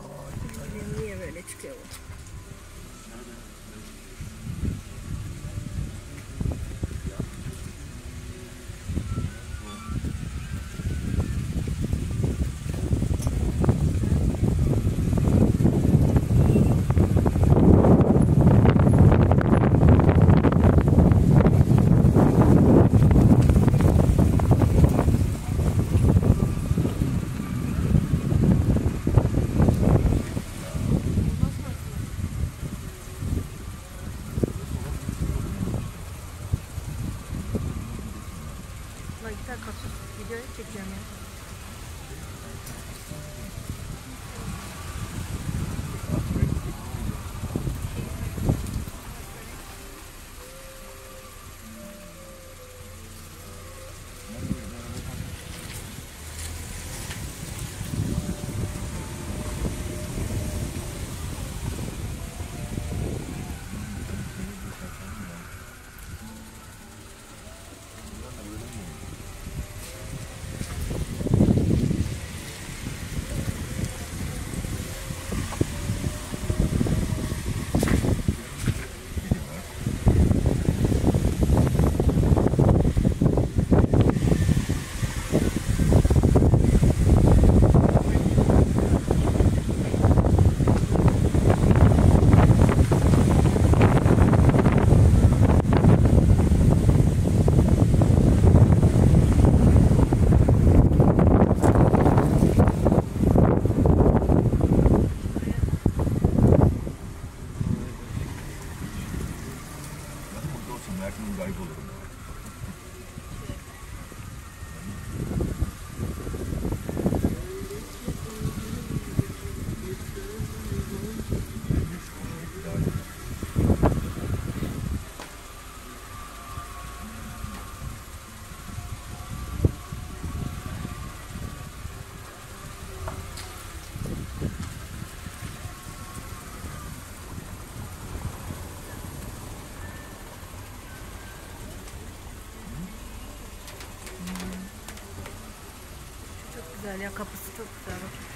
Oh, I think I nearly killed. gitar kapsın. Videoyu çekiyorum ya. Burada olsam her gün güzel ya kapısı çok güzel bak.